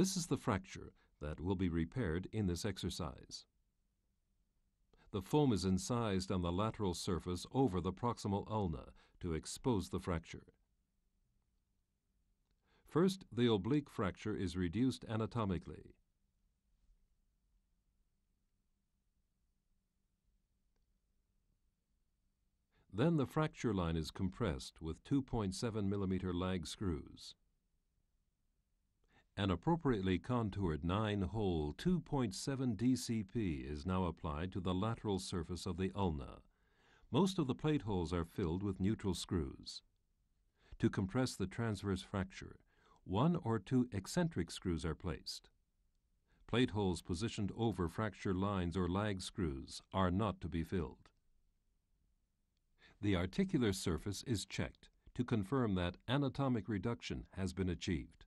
This is the fracture that will be repaired in this exercise. The foam is incised on the lateral surface over the proximal ulna to expose the fracture. First, the oblique fracture is reduced anatomically. Then the fracture line is compressed with 2.7 millimeter lag screws. An appropriately contoured 9-hole 2.7 DCP is now applied to the lateral surface of the ulna. Most of the plate holes are filled with neutral screws. To compress the transverse fracture, one or two eccentric screws are placed. Plate holes positioned over fracture lines or lag screws are not to be filled. The articular surface is checked to confirm that anatomic reduction has been achieved.